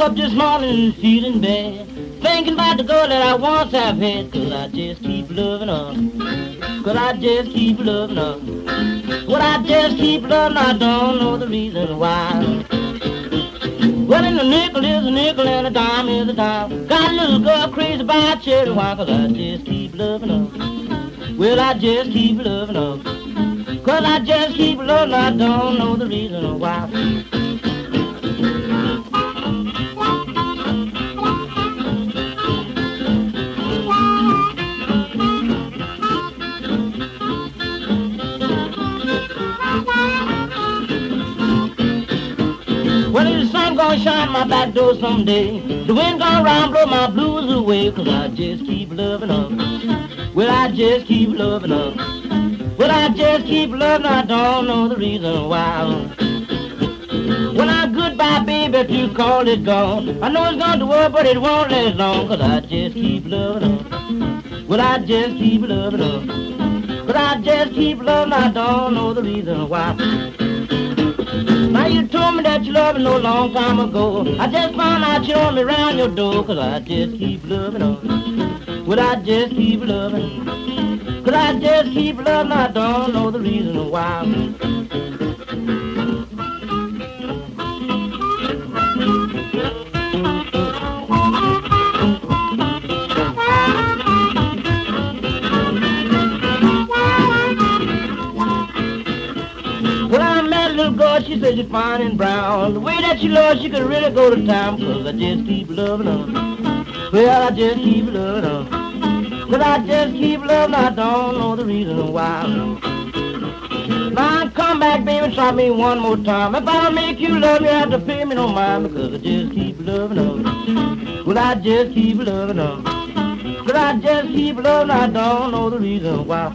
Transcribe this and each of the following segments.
woke up this morning feeling bad, thinking about the girl that I once have had, cause I just keep loving her. Cause I just keep loving her. Well, I just keep loving her, I don't know the reason why. Well, and a nickel is a nickel and a dime is a dime. Got a little girl crazy about cherry wine, cause I just keep loving her. Well, I just keep loving her. Cause I just keep loving her, I don't know the reason why. Gonna my back door someday. The wind gonna round blow my blues away. Cause I just keep loving her. Well, I just keep loving her. Well, I just keep loving her. I don't know the reason why. When I goodbye, baby, if you call it gone. I know it's gonna it, but it won't last long. Cause I just keep loving her. Well, I just keep loving her. But I just keep loving her. I don't know the reason why. Now you told me that you loved me no long time ago. I just found out you me around your door, cause I just keep loving her. Well, I just keep loving. Cause I just keep loving, I don't know the reason why. She she's fine and brown. The way that she loves, she could really go to town, cause I just keep loving her. Well, I just keep loving her. Cause I just keep loving her, I don't know the reason why. Now come back, baby, try me one more time. If I make you love me, you have to pay me no mind, because I just keep loving her. Well, I just keep loving her. Cause I just keep loving her, I don't know the reason why.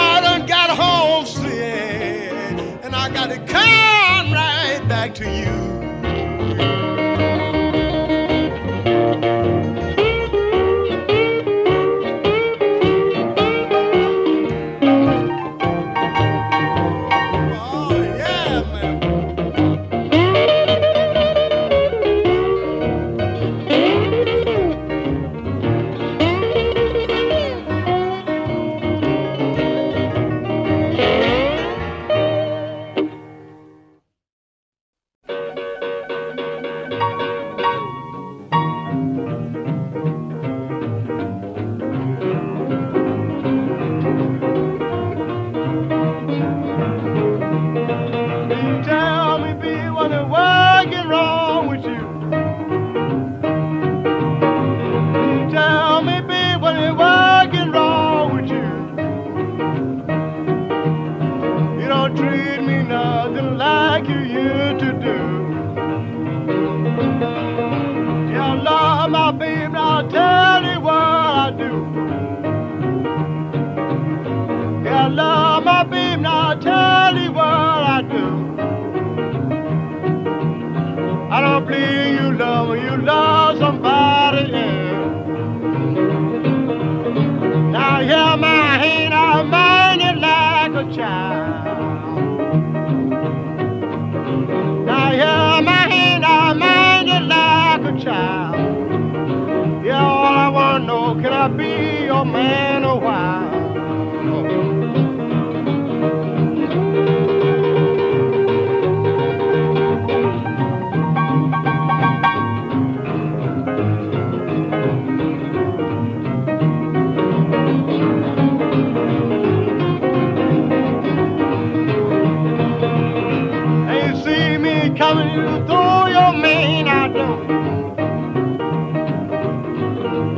I done got homesick, and I got to come right back to you. loving you main I don't.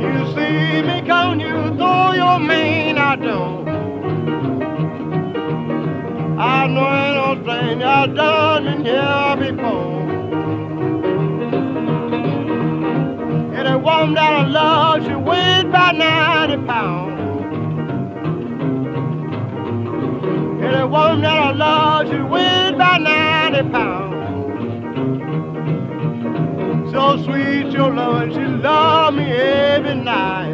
You see me coming, you throw your main. I don't. I know an old thing I've done in here before. And a woman that I love, she weighs about 90 pounds. And a woman that I love, she weighs your love and she loved me every night.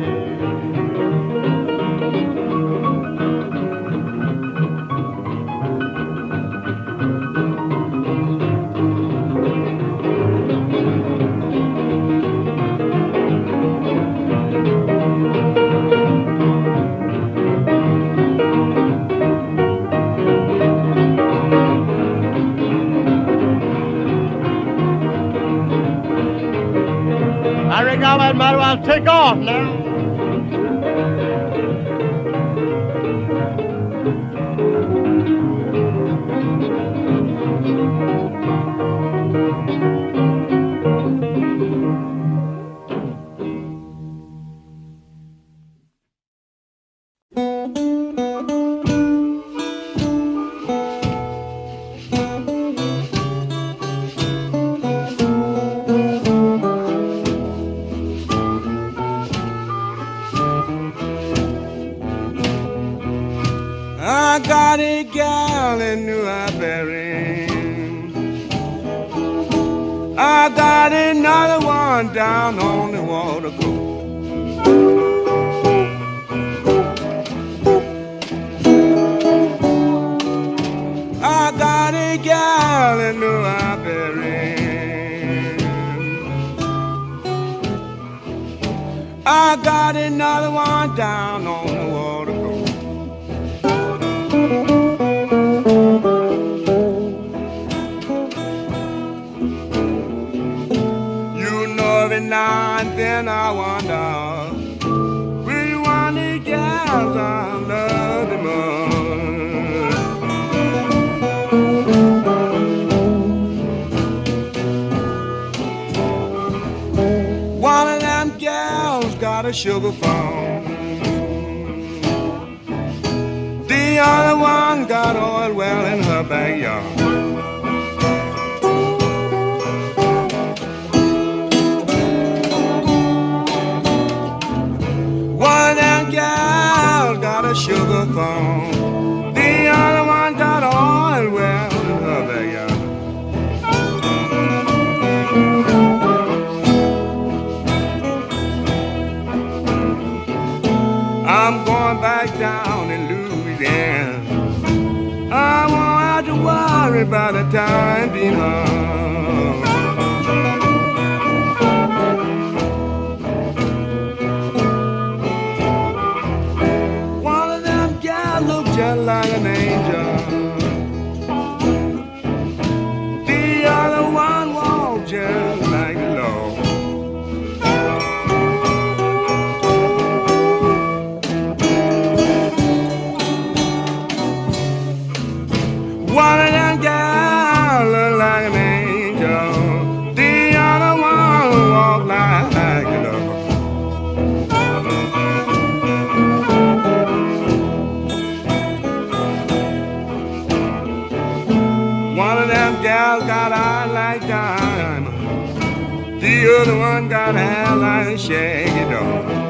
I might matter. I'll take off now. Got a gal in New Iberia. I got another one down on the water. You know every now and then I wonder which one of the gals sugar phone. The other one got oil well in her backyard. Worry about time being Of got eyes like diamonds. The other one got hair like shaggy dog.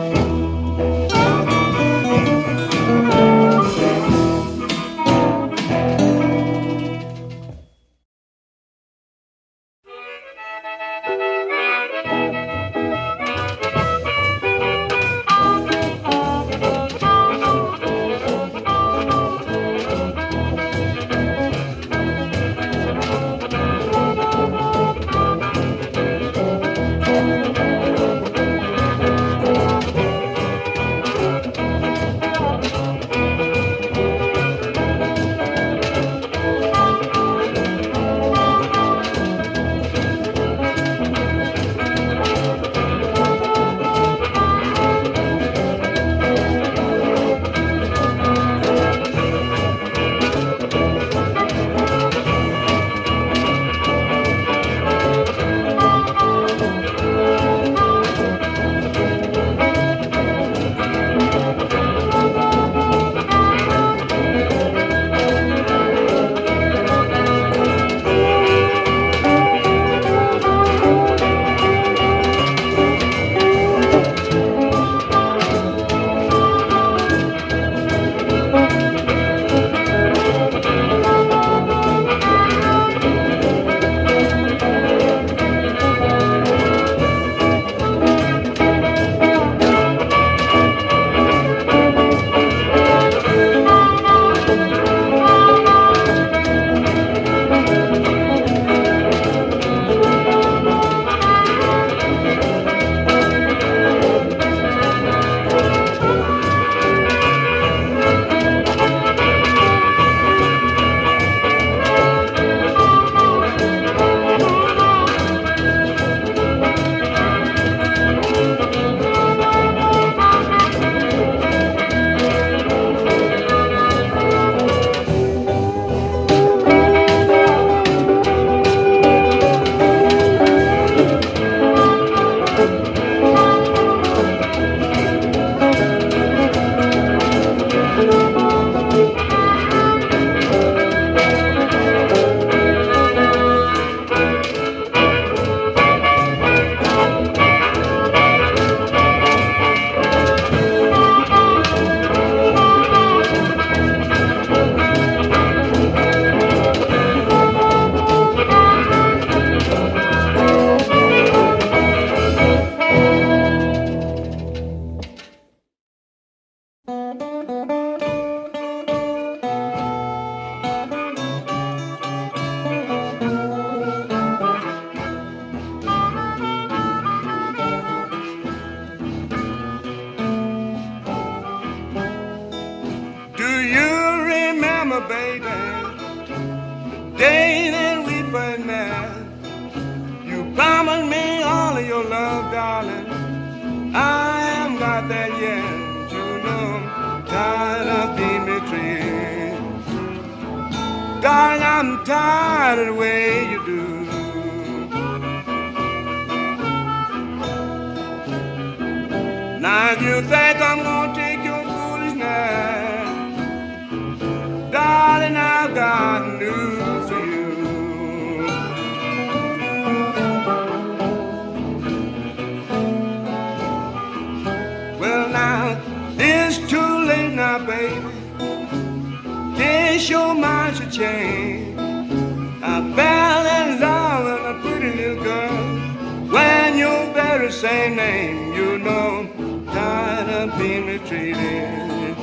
Same name, you know, tired of being mistreated.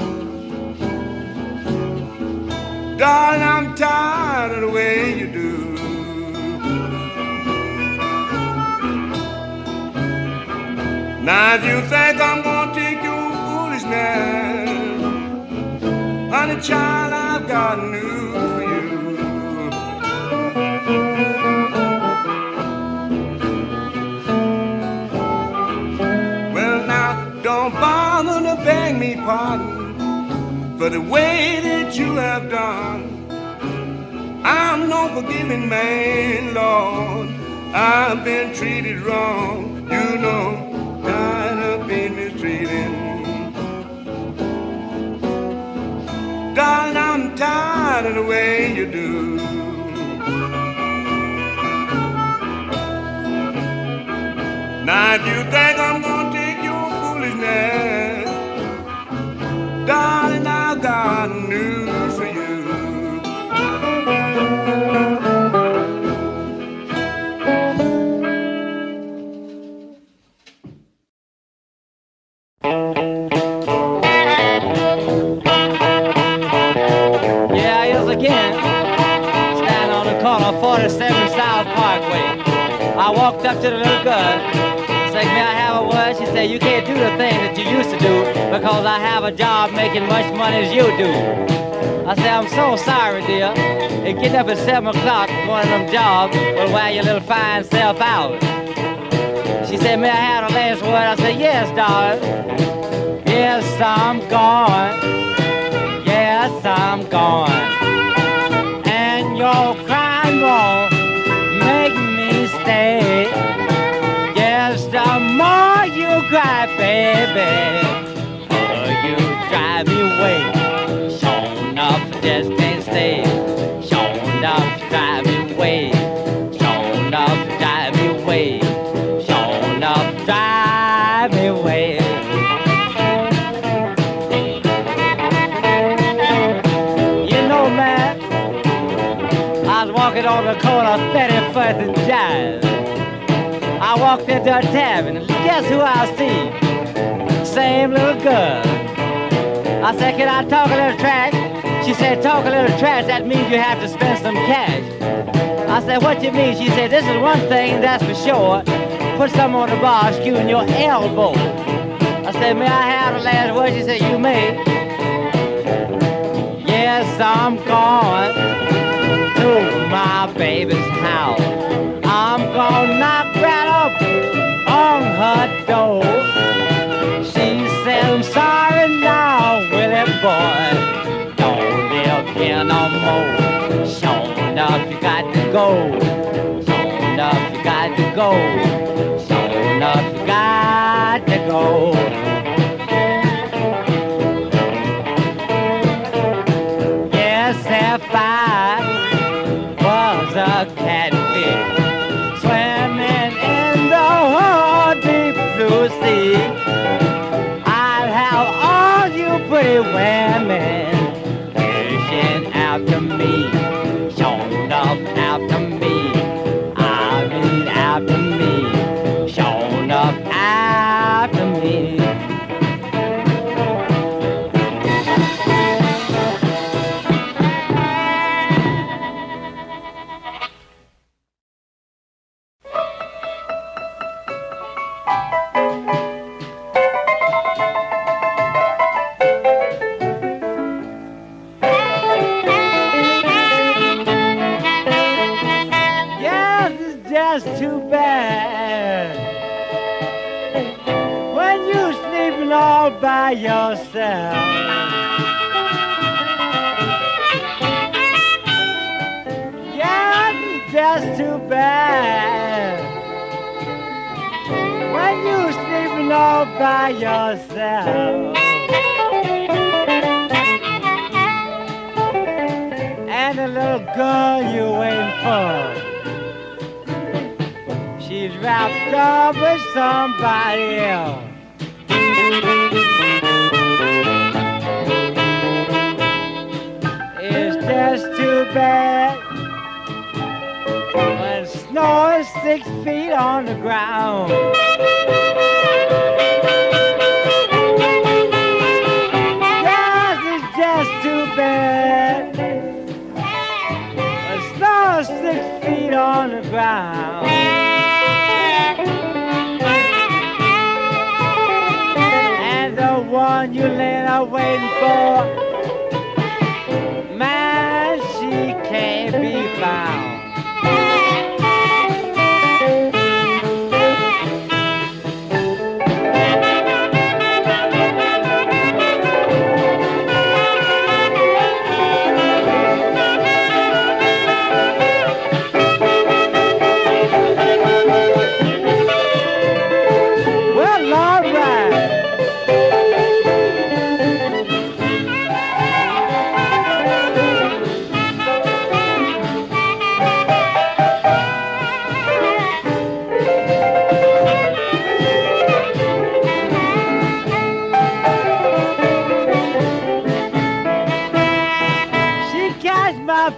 Darling, I'm tired of the way you do. Now, if you think I'm gonna take your foolishness, honey, child, I've got news pardon for the way that you have done. I'm no forgiving man, Lord. I've been treated wrong, you know, tired of being mistreated. Darling, I'm tired of the way you do. Now, if you think I'm gonna take your foolishness, darling, I've got news for you. Yeah, yes again. Stand on the corner of 47 South Parkway. I walked up to the little girl. She said, you can't do the thing that you used to do because I have a job making much money as you do. I said, I'm so sorry, dear. And getting up at 7 o'clock, going to them jobs, will wear your little fine self out. She said, may I have the last word? I said, yes, darling. Yes, I'm gone. Yes, I'm gone. And your crime won't make me stay. Yes, the cry, baby, the you drive me away. Sure enough, just can't stay. Sure enough, drive me away. Sure enough, drive me away. Sure enough, drive me away. You know, man, I was walking on the corner of 31st and Jive. I walked into a tavern, guess who I see? Same little girl. I said, can I talk a little trash? She said, talk a little trash, that means you have to spend some cash. I said, what you mean? She said, this is one thing, that's for sure. Put some on the bar, skewing your elbow. I said, may I have the last word? She said, you may. Yes, I'm going to my baby's house. I'm gonna knock right up on her door. She said, I'm sorry now, Willie boy. Don't live here no more. Sure enough, you got to go. Sure enough, you got to go. Sure enough, you got to go. Yourself. Yeah, just too bad. When you sleeping all by yourself. And the little girl you waiting for. She's wrapped up with somebody else. When snow is six feet on the ground. Yes, it's just too bad when snow is six feet on the ground. And the one you laying out waiting for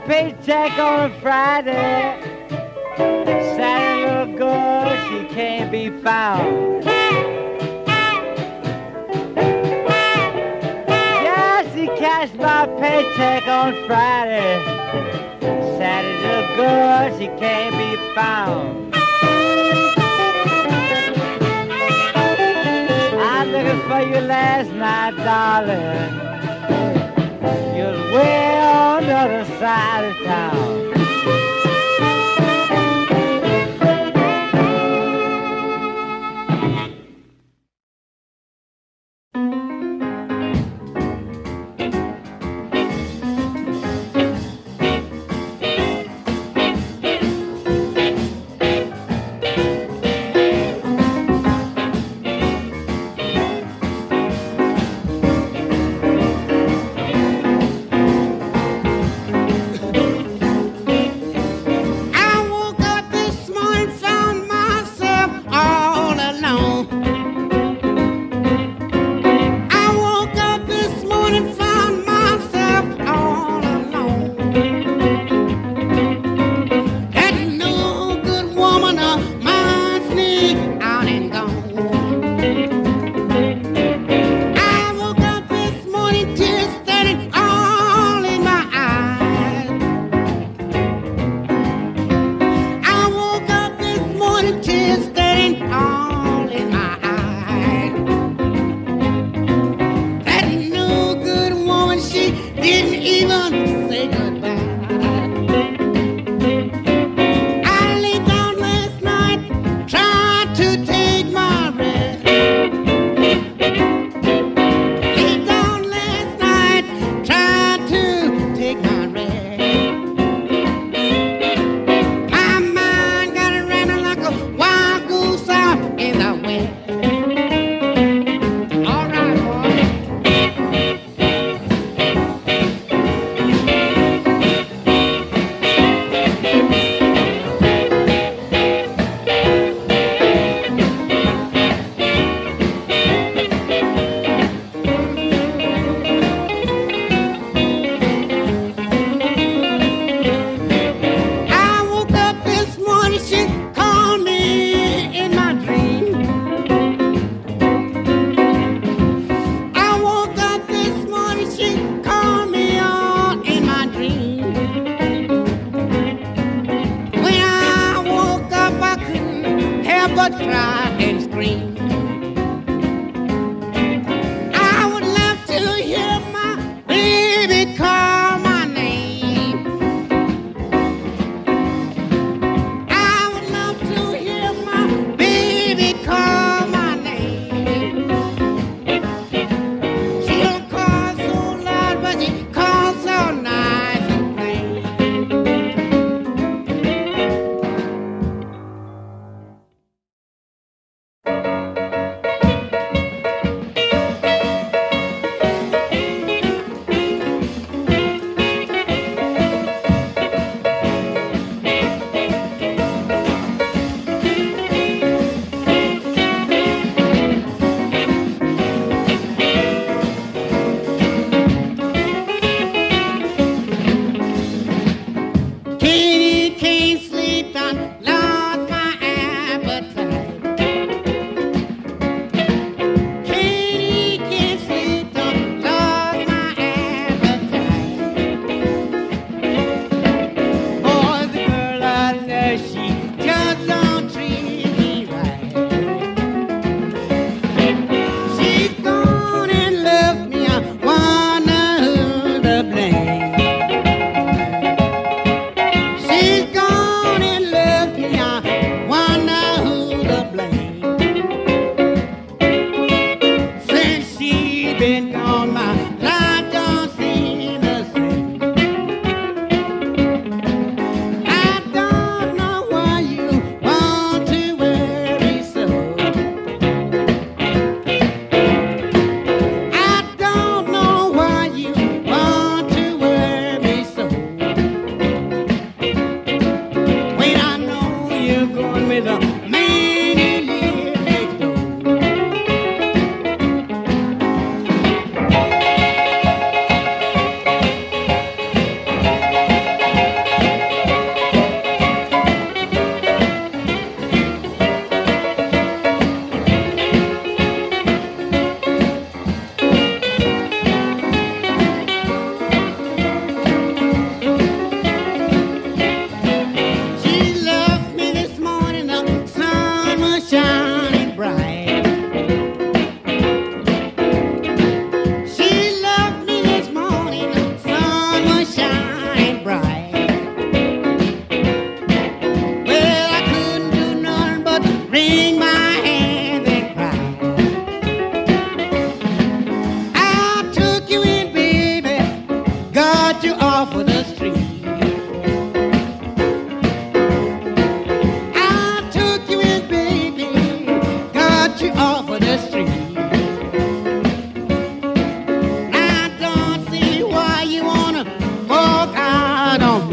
paycheck on a Friday. Saturday, little girl, she can't be found. Yeah, she cashed my paycheck on Friday. Saturday, little girl, she can't be found. I was looking for you last night, darling. Way on the other side of town.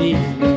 Me.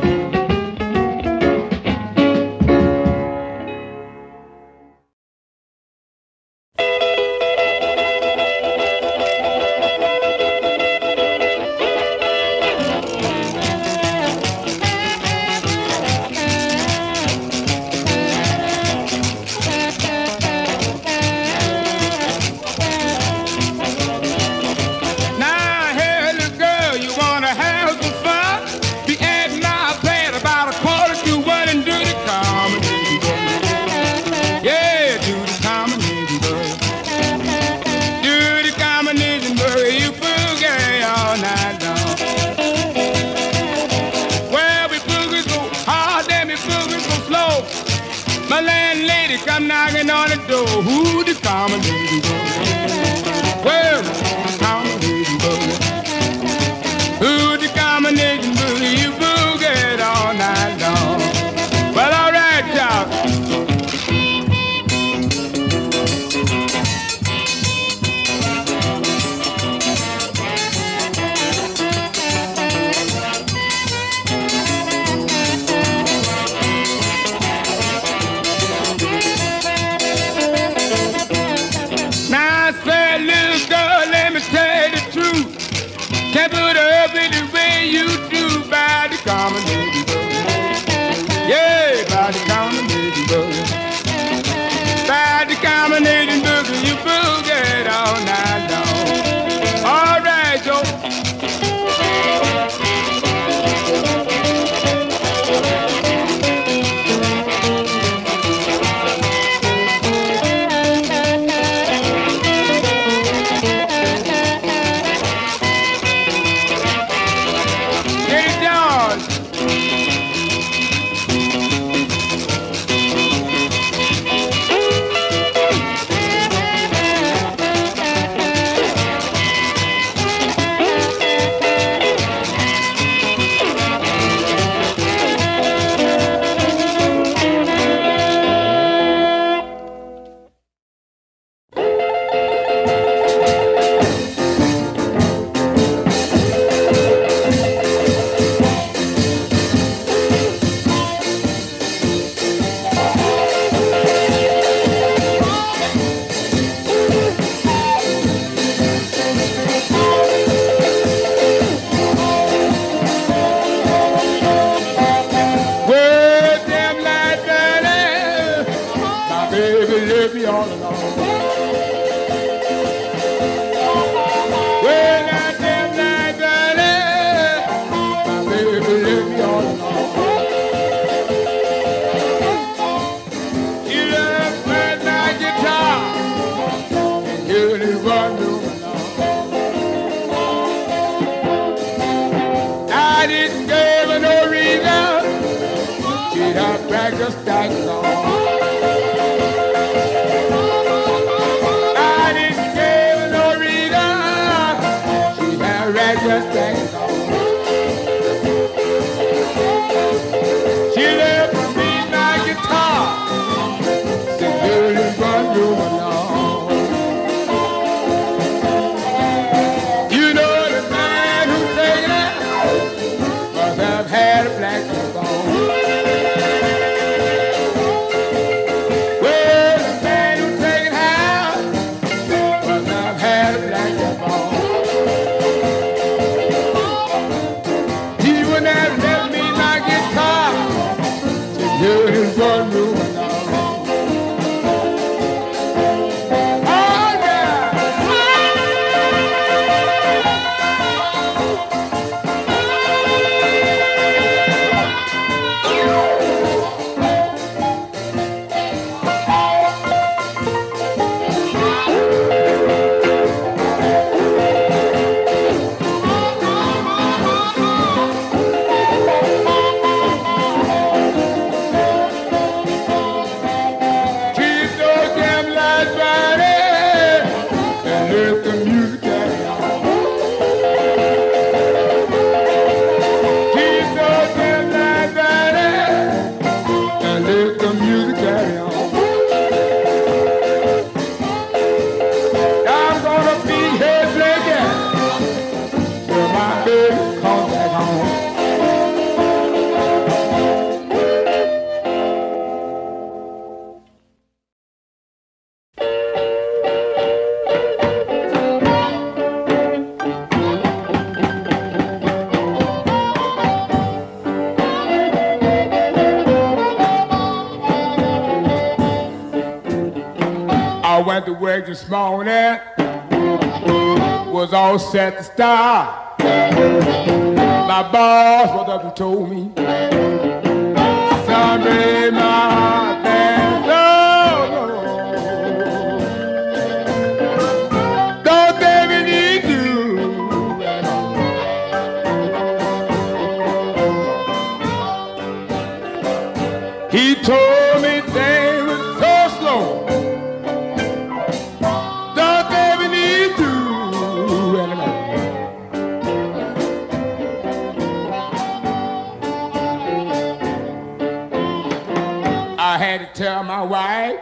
I had to tell my wife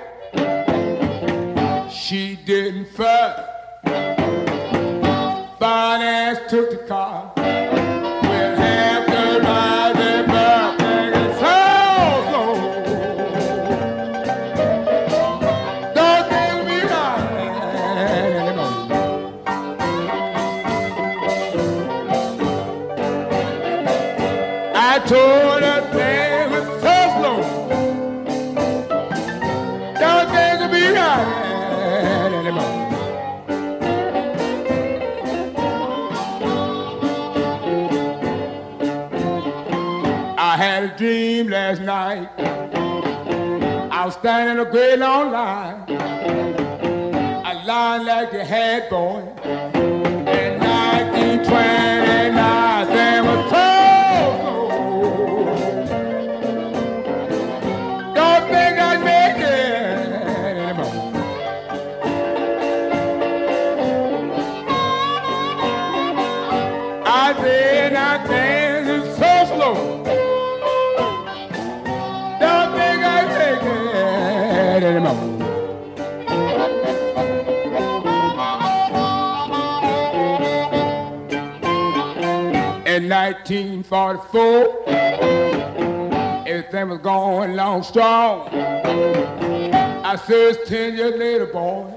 she didn't fuck. Finance took the car. We'll have to the. I told last night. I was standing a great long line, a line like you had, boy, and I keep trying. 1944. Everything was going along strong. I said, 10 years later, boy.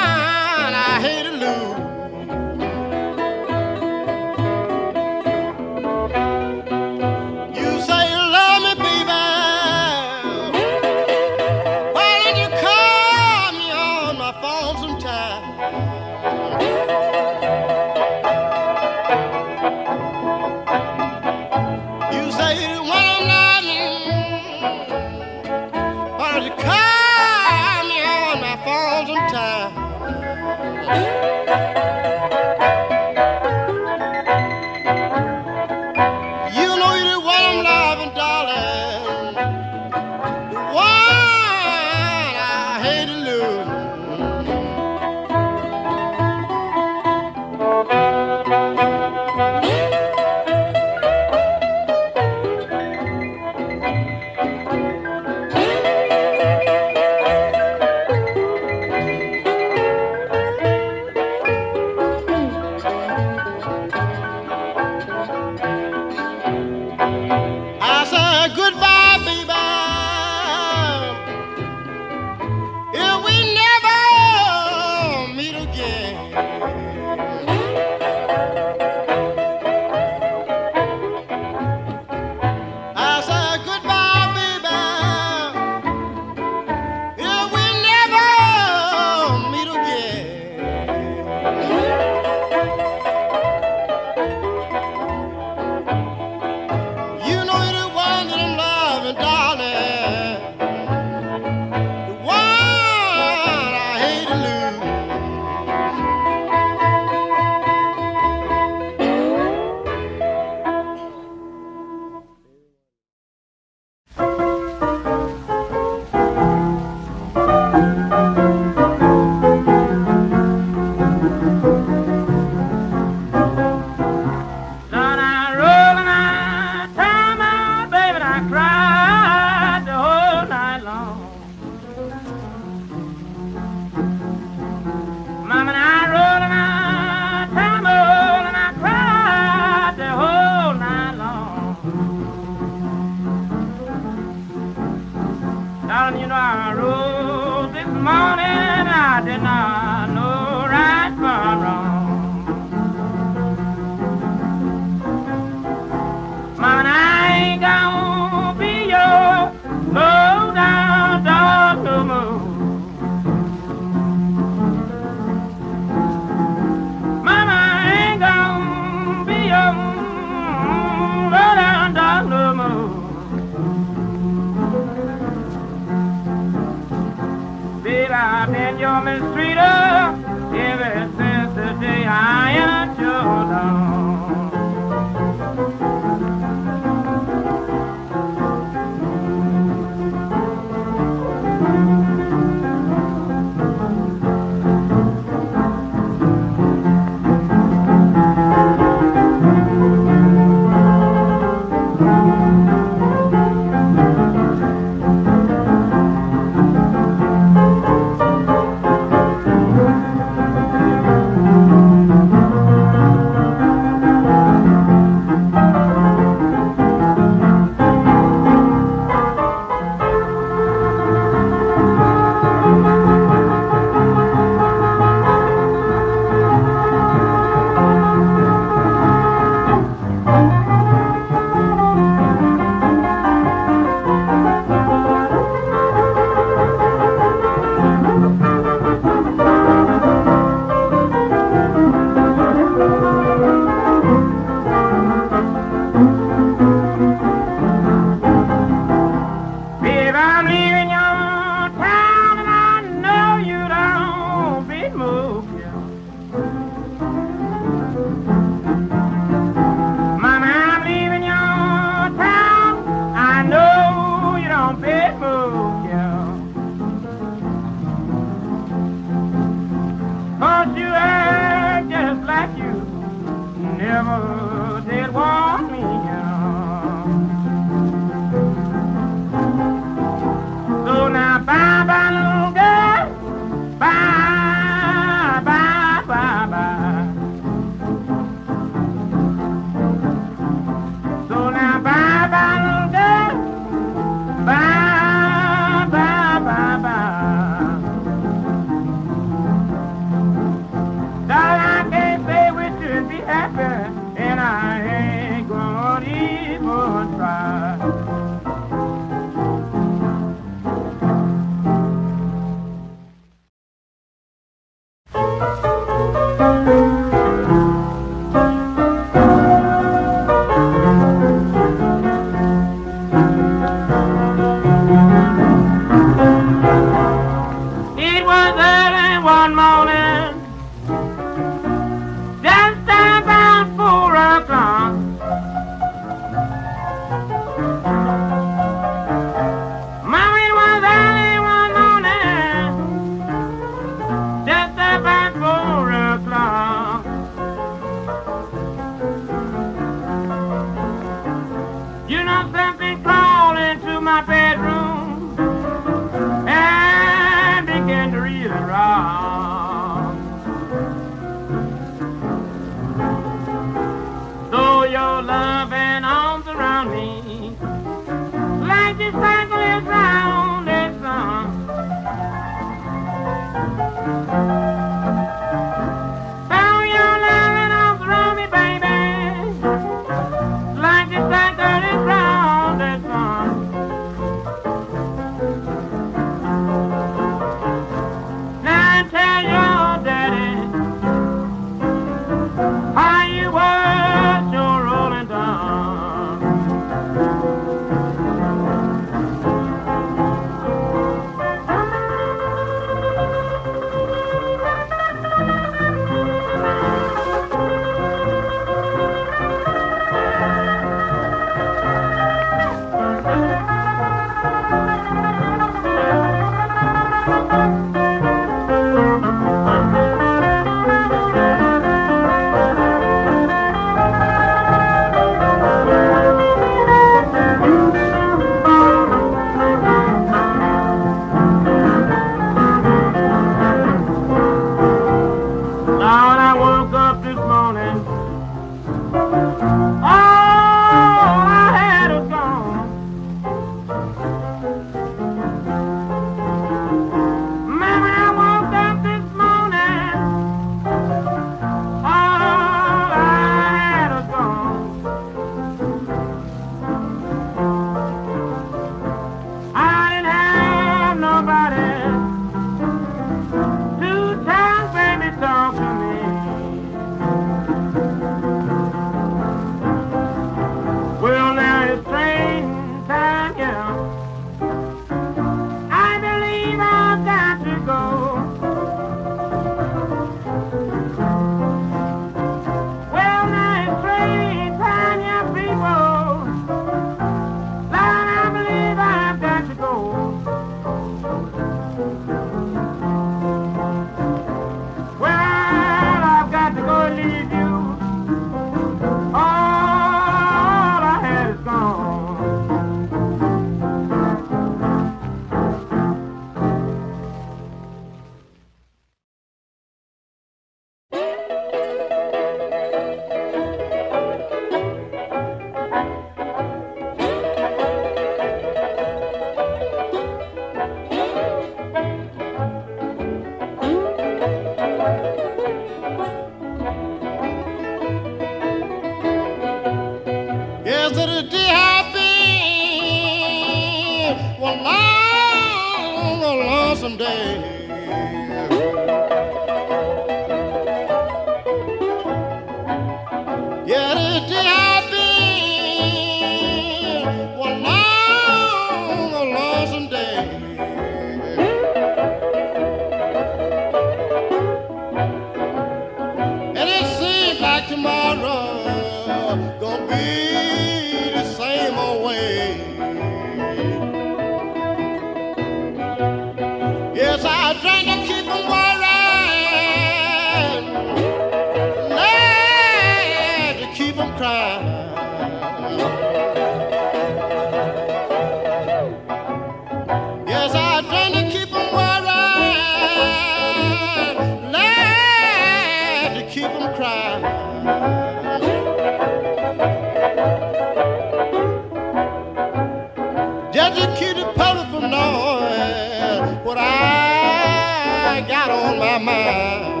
mind.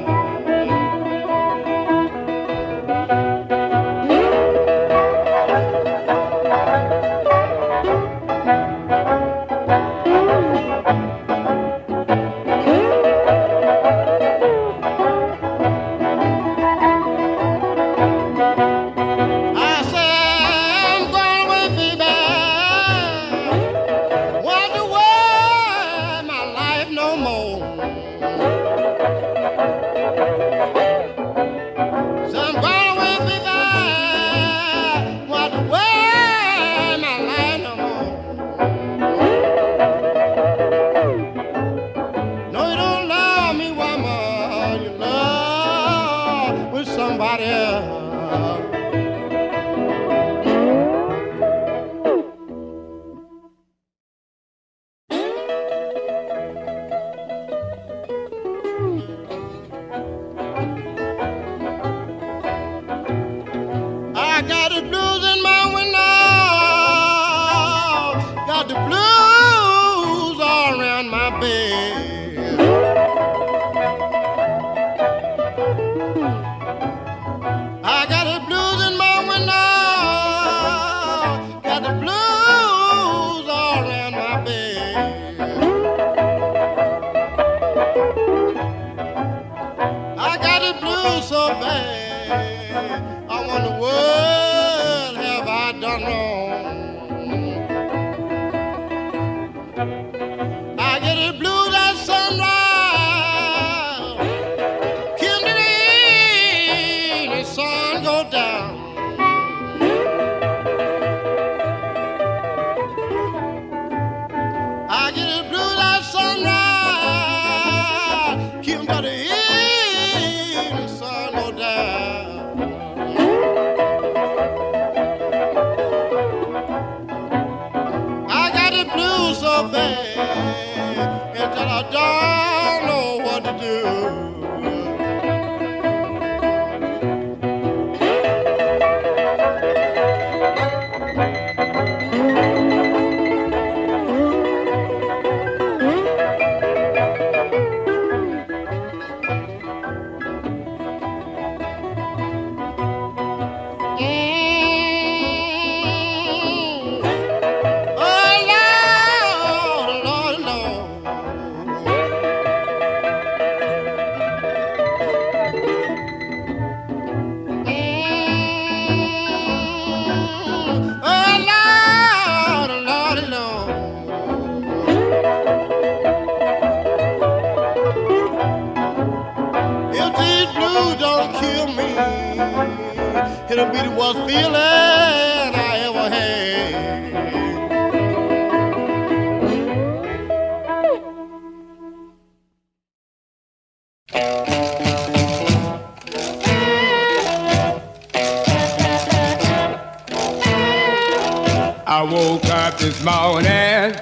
I woke up this morning,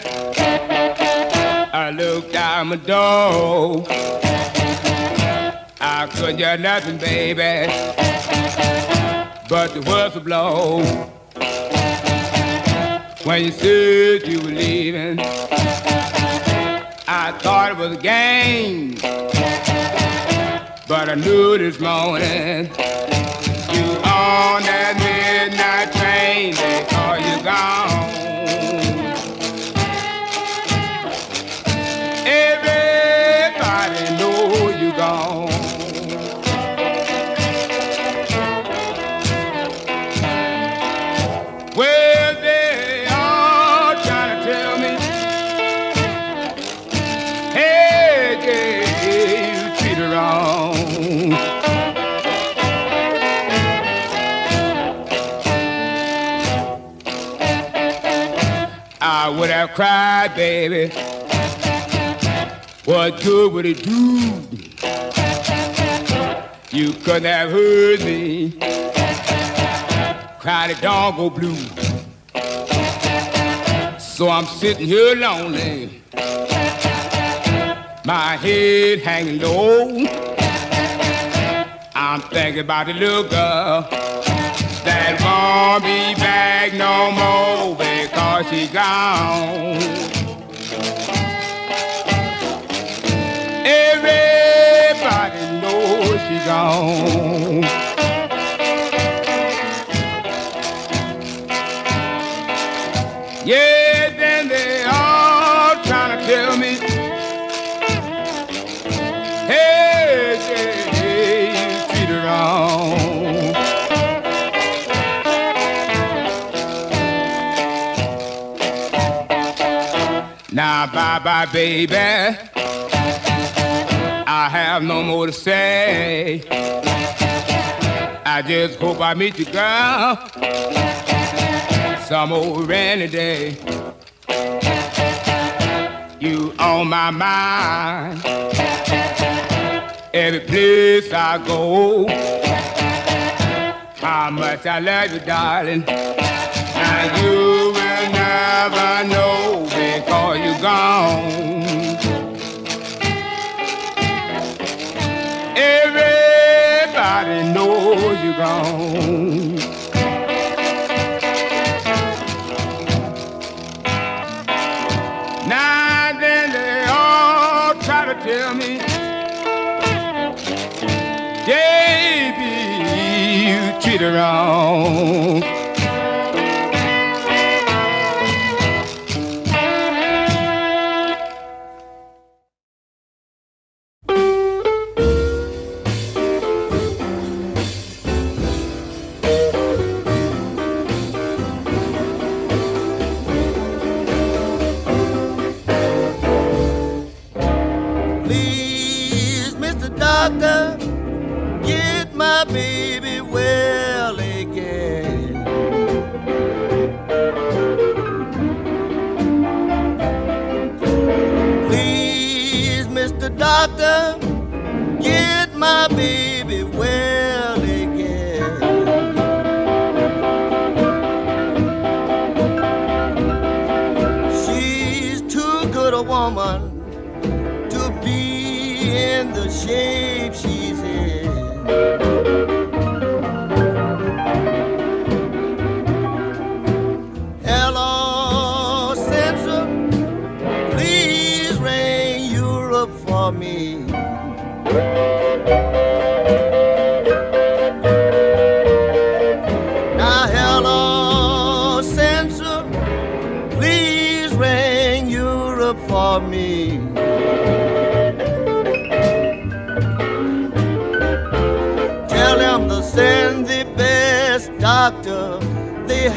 I looked out my door. I could do nothing, baby, but the whistle blow. When you said you were leaving, I thought it was a game, but I knew this morning you on that midnight train. Are you gone? Have cried, baby, what good would it do? You couldn't have heard me cry the dog go blue. So I'm sitting here lonely, my head hanging low. I'm thinking about the little girl that won't be back no more she gone. Everybody knows she gone. Bye bye, baby. I have no more to say. I just hope I meet you, girl, some old rainy day. You on my mind. Every place I go. How much I love you, darling. And you will never know because you're gone. Everybody knows you're gone. Now then they all try to tell me, you treat her wrong.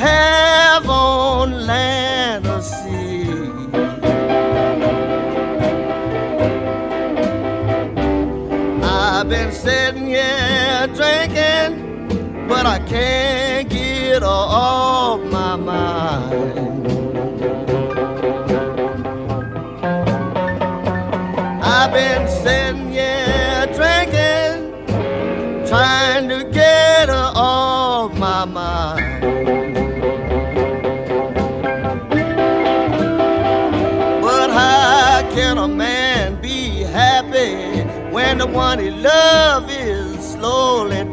Have on land or sea. I've been sitting here drinking, but I can't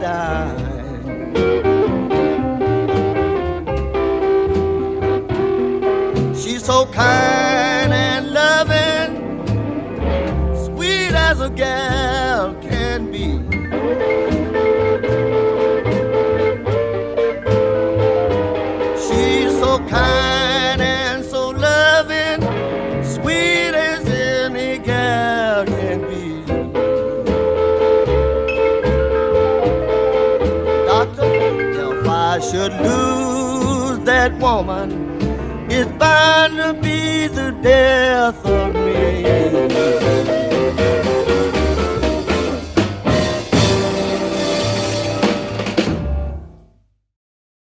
자. Woman, it's bound to be the death